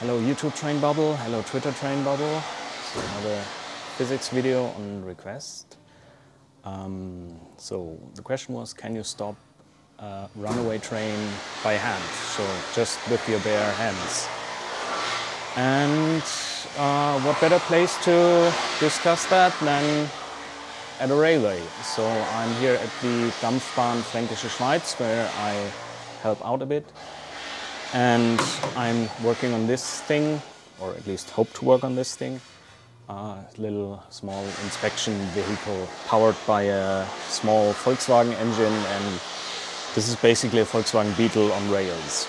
Hello YouTube Train Bubble, hello Twitter Train Bubble. So another physics video on request. Um, so the question was, can you stop a runaway train by hand? So just with your bare hands. And uh, what better place to discuss that than at a railway. So I'm here at the Dampfbahn Fränkische Schweiz where I help out a bit. And I'm working on this thing, or at least hope to work on this thing. A little small inspection vehicle powered by a small Volkswagen engine and this is basically a Volkswagen Beetle on rails.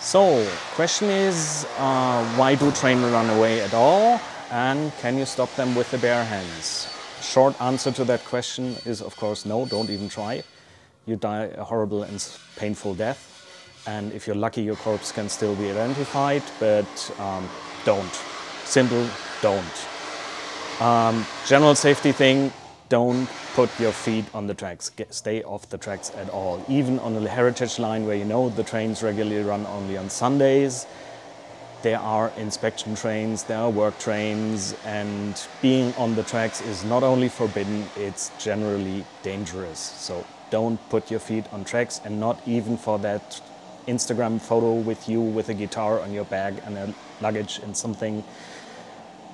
So, question is, uh, why do trains run away at all? And can you stop them with the bare hands? Short answer to that question is, of course, no, don't even try. You die a horrible and painful death. And if you're lucky, your corpse can still be identified, but um, don't. Simple, don't. Um, general safety thing, don't put your feet on the tracks. Get, stay off the tracks at all. Even on a heritage line where you know the trains regularly run only on Sundays, there are inspection trains, there are work trains, and being on the tracks is not only forbidden, it's generally dangerous. So don't put your feet on tracks and not even for that Instagram photo with you with a guitar on your bag and a luggage and something.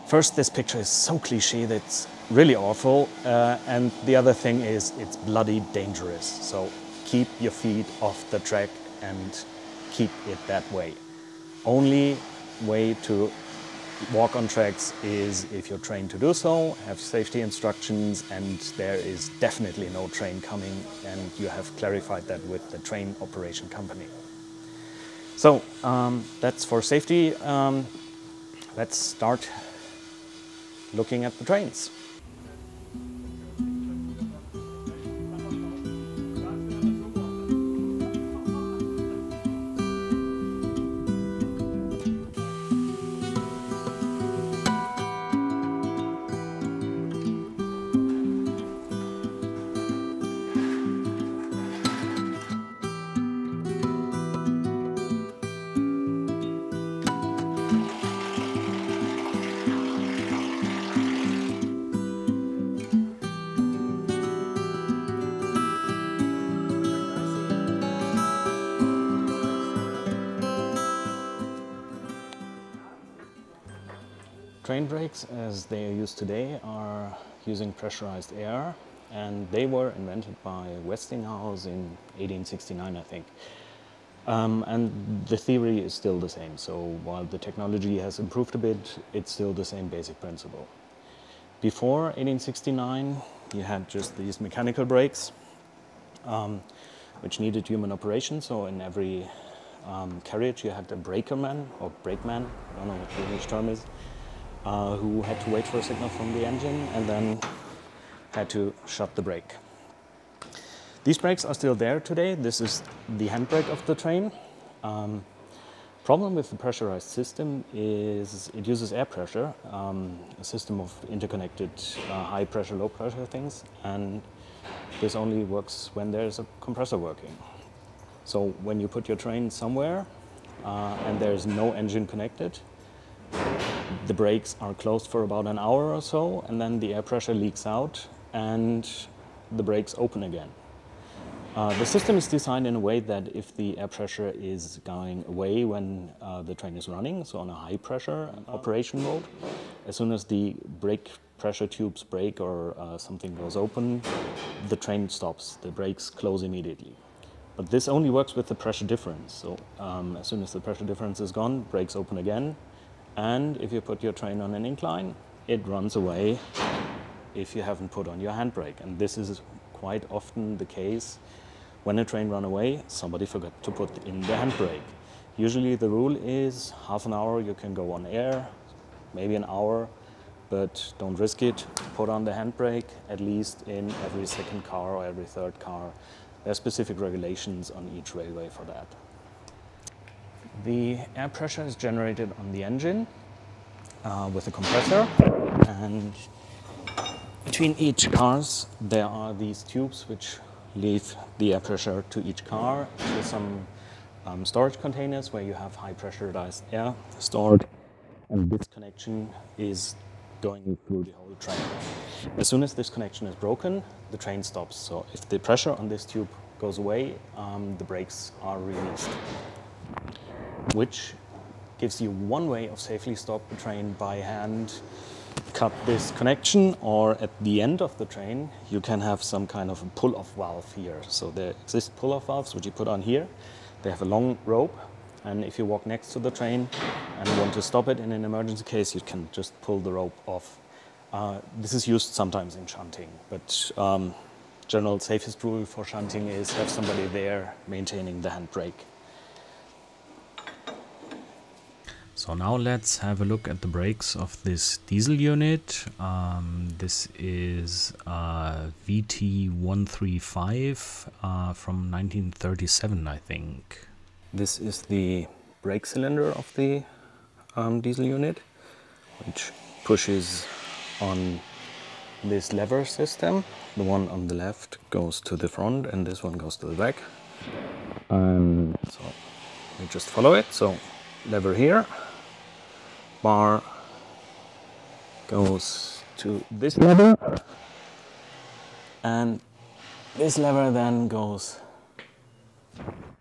First, this picture is so cliche that's really awful. Uh, and the other thing is it's bloody dangerous. So keep your feet off the track and keep it that way. Only way to walk on tracks is if you're trained to do so, have safety instructions, and there is definitely no train coming, and you have clarified that with the train operation company. So um, that's for safety. Um, let's start looking at the trains. Train brakes, as they are used today, are using pressurized air, and they were invented by Westinghouse in 1869, I think. Um, and the theory is still the same. So while the technology has improved a bit, it's still the same basic principle. Before 1869, you had just these mechanical brakes, um, which needed human operation. So in every um, carriage, you had a brakeman or brakeman, I don't know what the English term is, uh, who had to wait for a signal from the engine and then had to shut the brake. These brakes are still there today. This is the handbrake of the train. Um, problem with the pressurized system is it uses air pressure, um, a system of interconnected uh, high pressure, low pressure things, and this only works when there's a compressor working. So when you put your train somewhere uh, and there's no engine connected, the brakes are closed for about an hour or so, and then the air pressure leaks out and the brakes open again. Uh, the system is designed in a way that if the air pressure is going away when uh, the train is running, so on a high pressure operation mode, as soon as the brake pressure tubes break or uh, something goes open, the train stops. The brakes close immediately. But this only works with the pressure difference. So um, as soon as the pressure difference is gone, brakes open again, and if you put your train on an incline, it runs away if you haven't put on your handbrake. And this is quite often the case. When a train run away, somebody forgot to put in the handbrake. Usually the rule is half an hour you can go on air, maybe an hour, but don't risk it. Put on the handbrake at least in every second car or every third car. There are specific regulations on each railway for that. The air pressure is generated on the engine uh, with a compressor and between each cars there are these tubes which leave the air pressure to each car to some um, storage containers where you have high pressurized air stored, and this connection is going through the whole train. As soon as this connection is broken, the train stops. So if the pressure on this tube goes away, um, the brakes are released, which gives you one way of safely stop the train by hand cut this connection or at the end of the train you can have some kind of a pull-off valve here. So there exist pull-off valves which you put on here. They have a long rope and if you walk next to the train and want to stop it in an emergency case you can just pull the rope off. Uh, this is used sometimes in shunting but um, general safest rule for shunting is have somebody there maintaining the handbrake. So now let's have a look at the brakes of this diesel unit. Um, this is uh, VT135 uh, from 1937, I think. This is the brake cylinder of the um, diesel unit, which pushes on this lever system. The one on the left goes to the front and this one goes to the back. Um, so we just follow it. So lever here bar goes to this lever? and this lever then goes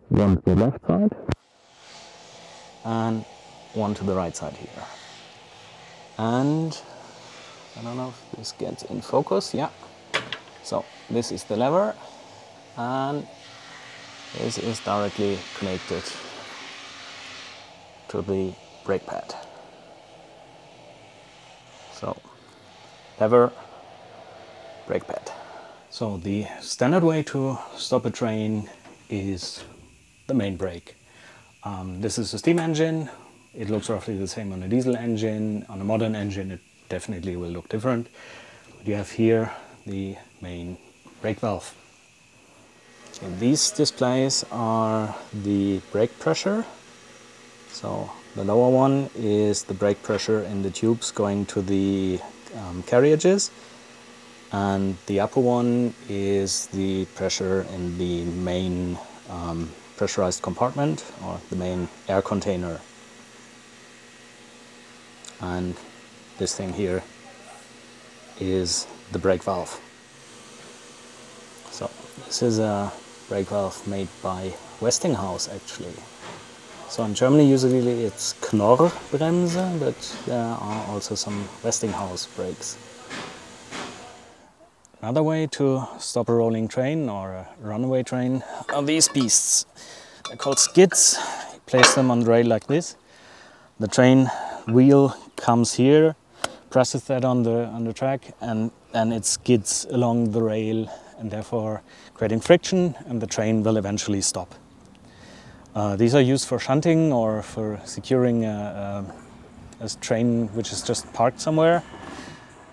one to the left side. and one to the right side here. And I don't know if this gets in focus yeah. So this is the lever and this is directly connected to the brake pad so brake pad. So the standard way to stop a train is the main brake. Um, this is a steam engine. It looks roughly the same on a diesel engine. On a modern engine it definitely will look different. But you have here the main brake valve. So these displays are the brake pressure. So the lower one is the brake pressure in the tubes going to the um, carriages. And the upper one is the pressure in the main um, pressurized compartment or the main air container. And this thing here is the brake valve. So this is a brake valve made by Westinghouse actually so in Germany usually it's Knorr-Bremse, but there are also some Westinghouse brakes. Another way to stop a rolling train or a runaway train are these beasts. They're called skids. You place them on the rail like this. The train wheel comes here, presses that on the on the track, and then it skids along the rail, and therefore creating friction, and the train will eventually stop. Uh, these are used for shunting or for securing a, a, a, train which is just parked somewhere.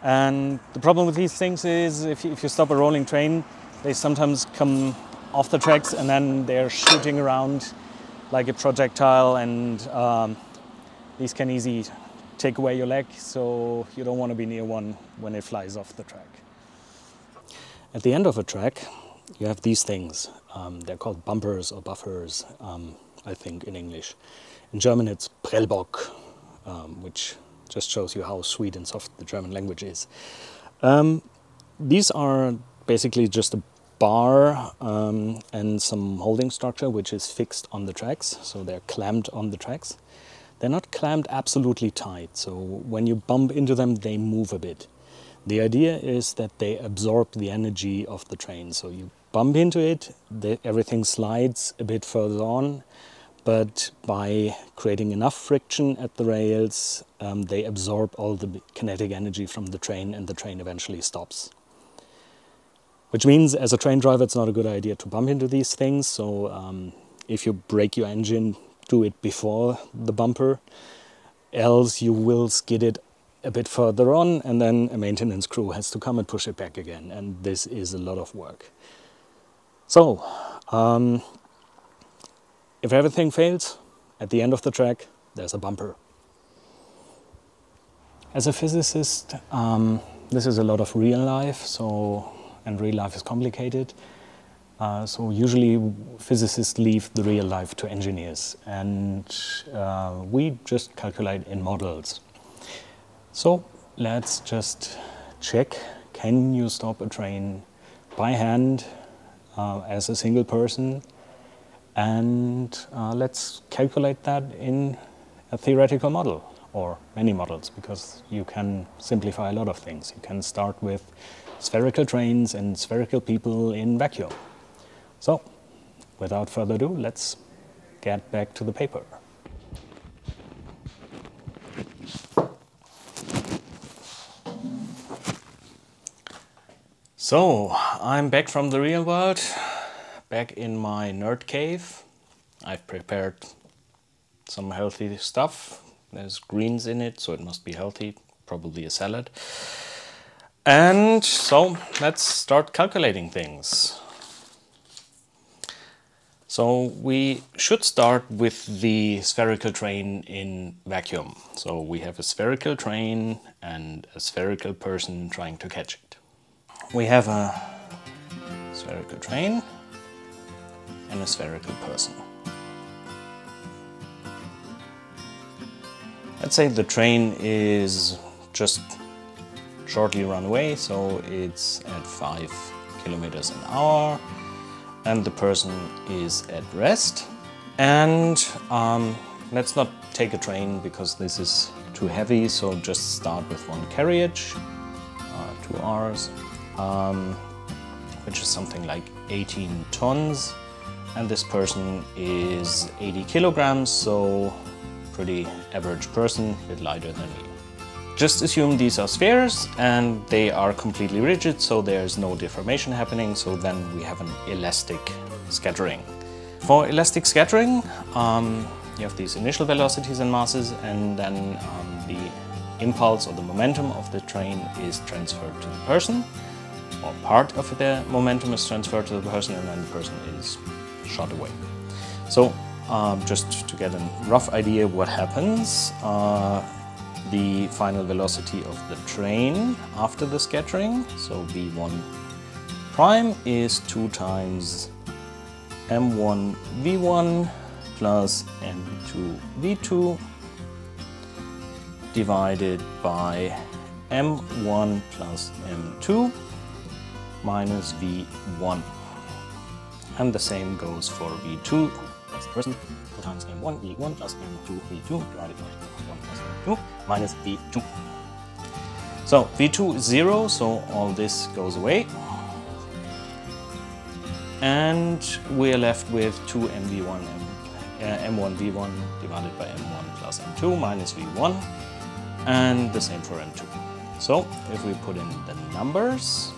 And the problem with these things is if you, if you stop a rolling train, they sometimes come off the tracks and then they're shooting around like a projectile and um, these can easily take away your leg, so you don't want to be near one when it flies off the track. At the end of a track, you have these things. Um, they're called bumpers or buffers, um, I think, in English. In German, it's Prellbock, um, which just shows you how sweet and soft the German language is. Um, these are basically just a bar um, and some holding structure which is fixed on the tracks, so they're clamped on the tracks. They're not clamped absolutely tight, so when you bump into them, they move a bit. The idea is that they absorb the energy of the train, so you bump into it, the, everything slides a bit further on, but by creating enough friction at the rails, um, they absorb all the kinetic energy from the train and the train eventually stops. Which means as a train driver, it's not a good idea to bump into these things. So um, if you break your engine, do it before the bumper, else you will skid it a bit further on and then a maintenance crew has to come and push it back again. And this is a lot of work. So, um, if everything fails, at the end of the track, there's a bumper. As a physicist, um, this is a lot of real life, so and real life is complicated. Uh, so usually physicists leave the real life to engineers and uh, we just calculate in models. So let's just check, can you stop a train by hand uh, as a single person? And uh, let's calculate that in a theoretical model or many models because you can simplify a lot of things. You can start with spherical trains and spherical people in vacuum. So, without further ado, let's get back to the paper. So, I'm back from the real world, back in my nerd cave. I've prepared some healthy stuff. There's greens in it, so it must be healthy, probably a salad. And so let's start calculating things. So we should start with the spherical train in vacuum. So we have a spherical train and a spherical person trying to catch it. We have a spherical train and a spherical person. Let's say the train is just shortly run away, so it's at 5 kilometers an hour and the person is at rest. And um, let's not take a train because this is too heavy, so just start with one carriage, uh, two hours, um, which is something like 18 tons. And this person is 80 kilograms, so pretty average person, a bit lighter than me. Just assume these are spheres and they are completely rigid, so there's no deformation happening, so then we have an elastic scattering. For elastic scattering, um, you have these initial velocities and masses, and then um, the impulse or the momentum of the train is transferred to the person, or part of the momentum is transferred to the person, and then the person is shot away. So, um, just to get a rough idea what happens, uh, the final velocity of the train after the scattering. So v1 prime is 2 times m1 v1 plus m2 v2 divided by m1 plus m2 minus v1. And the same goes for v2, that's the person, 2 times m1 v1 plus m2 v2 divided by M1 plus m2 minus v2. So v2 is 0, so all this goes away. And we're left with 2 mv1 m, uh, m1 v1 divided by m1 plus m2 minus v1 and the same for m2. So if we put in the numbers,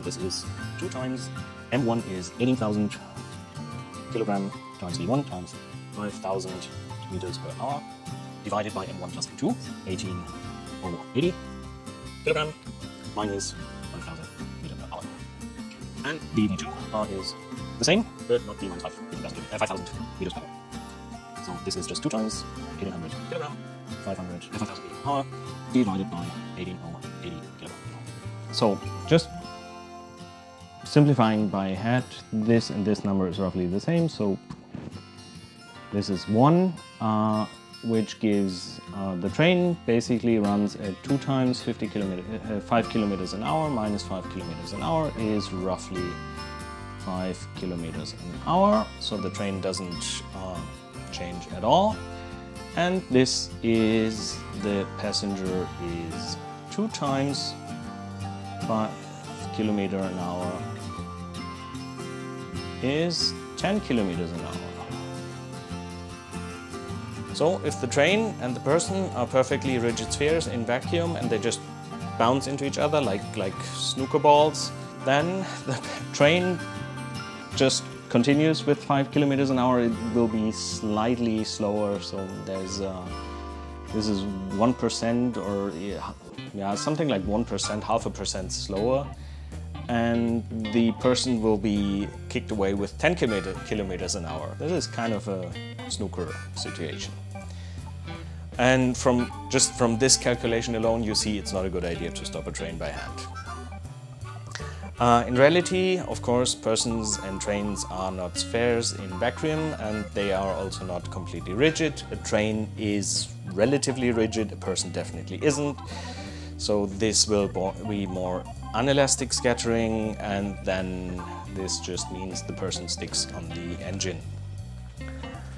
so this is 2 times m1 is 18,000 kilogram times v1 times 5,000 meters per hour divided by m1 plus m2, 18 or 80 kilogram minus 1000 meter per hour. And the v2 uh, is the same, but not the minus 5, uh, 5000 meters per hour. So this is just 2 times 1800 kilogram, 500, 5000 meters per hour, divided by 18 or 80 kilogram. So just simplifying by head, this and this number is roughly the same, so this is 1. Uh, which gives uh, the train basically runs at two times 50 kilometer, uh, 5 kilometers an hour minus 5 kilometers an hour is roughly 5 kilometers an hour. So the train doesn't uh, change at all. And this is the passenger is two times 5 kilometer an hour is 10 kilometers an hour. So if the train and the person are perfectly rigid spheres in vacuum and they just bounce into each other like, like snooker balls, then the train just continues with 5 kilometers an hour. It will be slightly slower, so there's uh, this is 1% or yeah, something like 1%, half a percent slower. And the person will be kicked away with 10 kilometers an hour. This is kind of a snooker situation. And from just from this calculation alone, you see it's not a good idea to stop a train by hand. Uh, in reality, of course, persons and trains are not spheres in vacuum and they are also not completely rigid. A train is relatively rigid, a person definitely isn't. So this will be more unelastic scattering and then this just means the person sticks on the engine.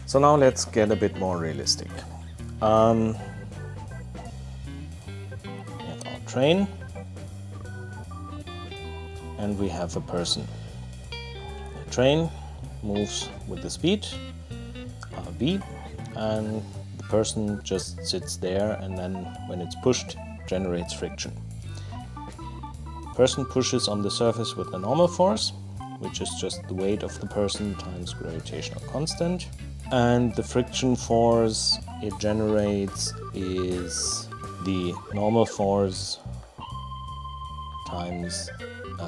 So now let's get a bit more realistic. Um, our train and we have a person. The train moves with the speed uh, v and the person just sits there and then when it's pushed generates friction. Person pushes on the surface with the normal force which is just the weight of the person times gravitational constant and the friction force it generates is the normal force times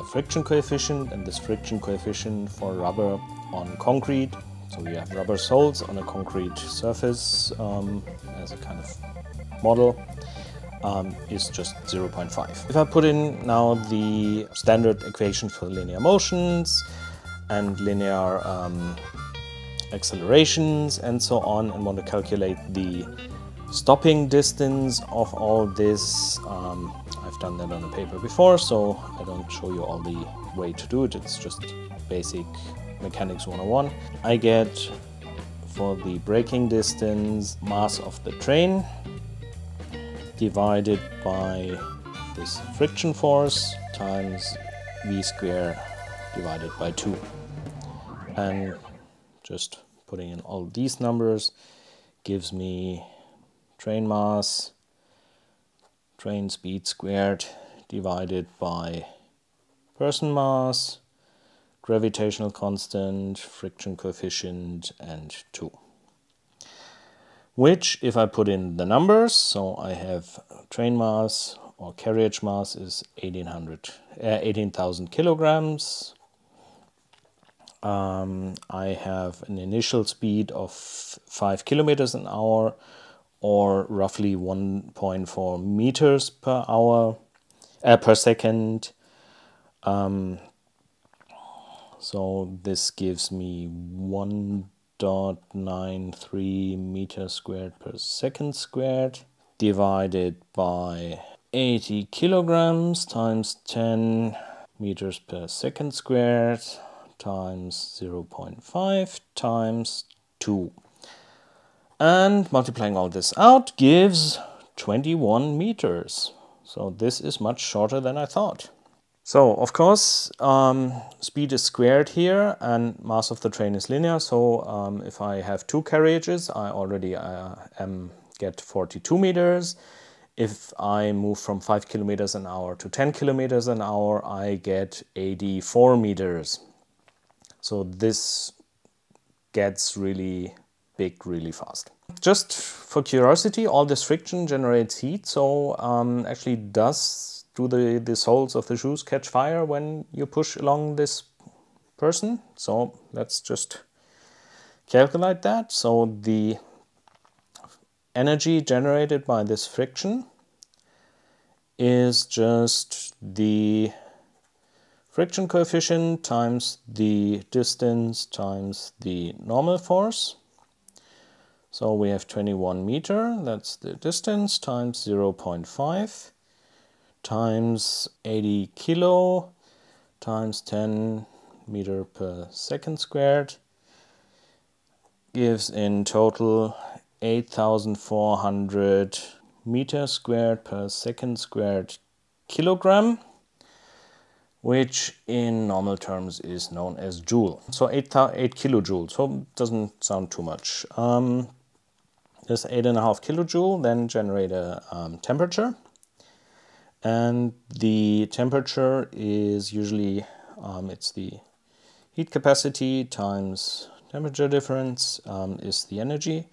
friction coefficient and this friction coefficient for rubber on concrete. So we have rubber soles on a concrete surface um, as a kind of model um, is just 0.5. If I put in now the standard equation for linear motions and linear um, accelerations and so on and want to calculate the stopping distance of all this um, I've done that on a paper before, so I don't show you all the way to do it. It's just basic mechanics 101. I get for the braking distance mass of the train divided by this friction force times v square divided by 2. And just putting in all these numbers gives me train mass train speed squared divided by person mass, gravitational constant, friction coefficient, and 2. Which, if I put in the numbers, so I have train mass or carriage mass is 1800, uh, 18,000 kilograms. Um, I have an initial speed of 5 kilometers an hour or roughly 1.4 meters per hour uh, per second. Um, so this gives me 1.93 meters squared per second squared divided by 80 kilograms times 10 meters per second squared times 0.5 times 2 and multiplying all this out gives 21 meters. So this is much shorter than I thought. So of course um, speed is squared here and mass of the train is linear. So um, if I have two carriages, I already uh, am get 42 meters. If I move from 5 kilometers an hour to 10 kilometers an hour, I get 84 meters. So this gets really big really fast. Just for curiosity, all this friction generates heat, so um, actually does do the, the soles of the shoes catch fire when you push along this person? So let's just calculate that. So the energy generated by this friction is just the friction coefficient times the distance times the normal force so we have 21 meter, that's the distance, times 0 0.5 times 80 kilo times 10 meter per second squared gives in total 8400 meter squared per second squared kilogram which in normal terms is known as joule. So 8, 8 kilojoules, so doesn't sound too much. Um, this 8.5 kilojoule then generate a um, temperature. And the temperature is usually, um, it's the heat capacity times temperature difference um, is the energy.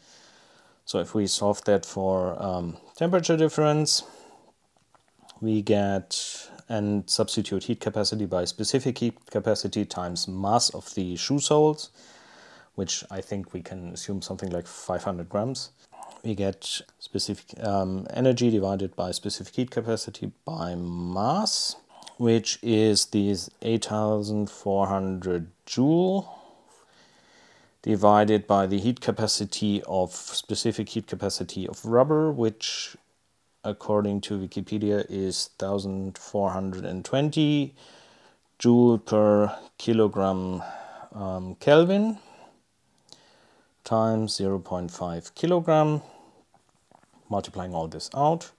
So if we solve that for um, temperature difference, we get and substitute heat capacity by specific heat capacity times mass of the shoe soles, which I think we can assume something like 500 grams we get specific um, energy divided by specific heat capacity by mass, which is these 8400 joule divided by the heat capacity of specific heat capacity of rubber, which according to Wikipedia is 1420 joule per kilogram um, Kelvin times 0.5 kilogram. Multiplying all this out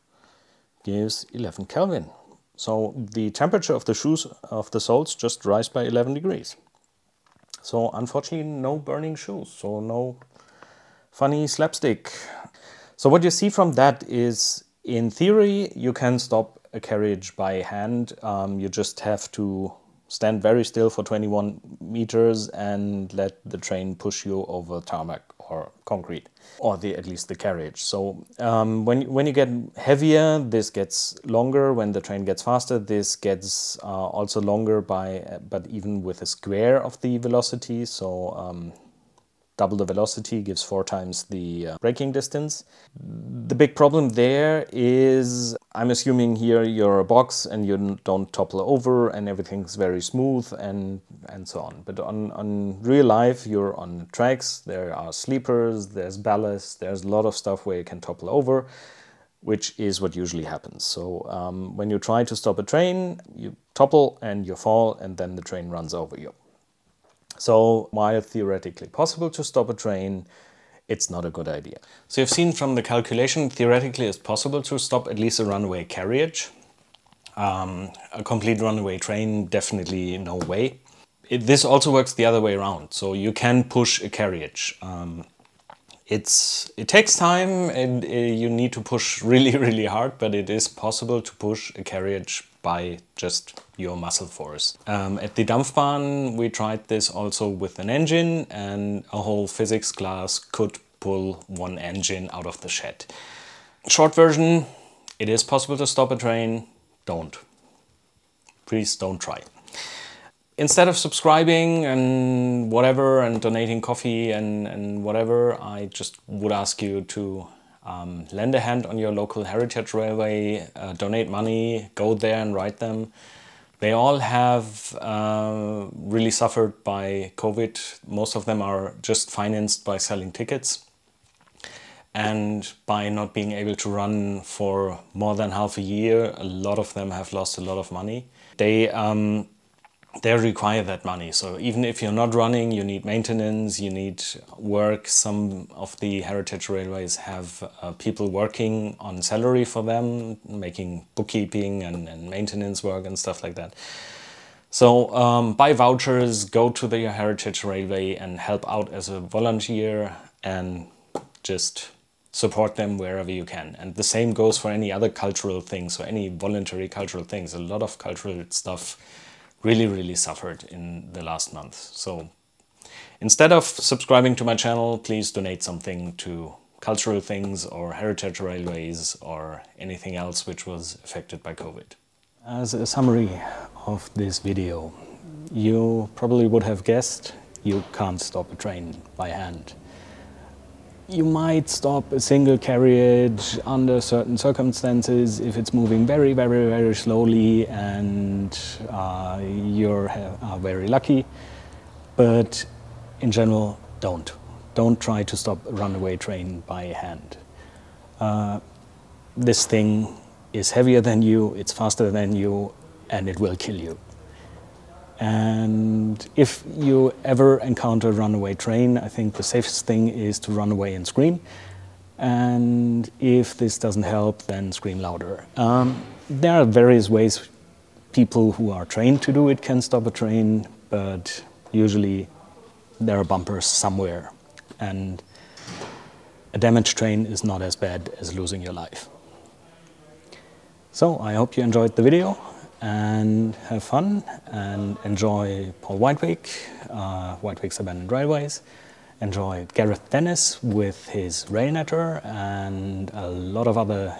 gives 11 Kelvin. So the temperature of the shoes of the soles just rise by 11 degrees. So unfortunately, no burning shoes. So no funny slapstick. So what you see from that is, in theory, you can stop a carriage by hand. Um, you just have to stand very still for 21 meters and let the train push you over tarmac or concrete, or the, at least the carriage. So um, when, when you get heavier, this gets longer. When the train gets faster, this gets uh, also longer by, but even with a square of the velocity. So um, double the velocity gives four times the uh, braking distance. The big problem there is, I'm assuming here you're a box and you don't topple over and everything's very smooth and, and so on. But on, on real life, you're on tracks, there are sleepers, there's ballast, there's a lot of stuff where you can topple over which is what usually happens. So um, when you try to stop a train, you topple and you fall and then the train runs over you. So while theoretically possible to stop a train, it's not a good idea. So you've seen from the calculation, theoretically it's possible to stop at least a runaway carriage. Um, a complete runaway train, definitely no way. It, this also works the other way around. So you can push a carriage. Um, it's it takes time and uh, you need to push really really hard, but it is possible to push a carriage by just your muscle force. Um, at the Dampfbahn we tried this also with an engine and a whole physics class could pull one engine out of the shed. Short version, it is possible to stop a train, don't. Please don't try. Instead of subscribing and whatever and donating coffee and, and whatever, I just would ask you to um, lend a hand on your local heritage railway, uh, donate money, go there and ride them. They all have uh, really suffered by COVID. Most of them are just financed by selling tickets and by not being able to run for more than half a year. A lot of them have lost a lot of money. They um, they require that money. So even if you're not running, you need maintenance, you need work. Some of the heritage railways have uh, people working on salary for them, making bookkeeping and, and maintenance work and stuff like that. So um, buy vouchers, go to the heritage railway and help out as a volunteer and just support them wherever you can. And the same goes for any other cultural things or any voluntary cultural things. A lot of cultural stuff really, really suffered in the last month. So instead of subscribing to my channel, please donate something to cultural things or heritage railways or anything else which was affected by COVID. As a summary of this video, you probably would have guessed you can't stop a train by hand you might stop a single carriage under certain circumstances if it's moving very, very, very slowly and uh, you're very lucky. But in general, don't. Don't try to stop a runaway train by hand. Uh, this thing is heavier than you, it's faster than you, and it will kill you. And if you ever encounter a runaway train, I think the safest thing is to run away and scream. And if this doesn't help, then scream louder. Um, there are various ways people who are trained to do it can stop a train, but usually there are bumpers somewhere. And a damaged train is not as bad as losing your life. So I hope you enjoyed the video and have fun and enjoy Paul Whitewick, uh, Whitewick's Abandoned Railways. Enjoy Gareth Dennis with his Railnatter and a lot of other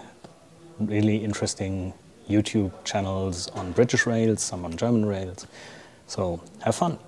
really interesting YouTube channels on British rails, some on German rails. So have fun.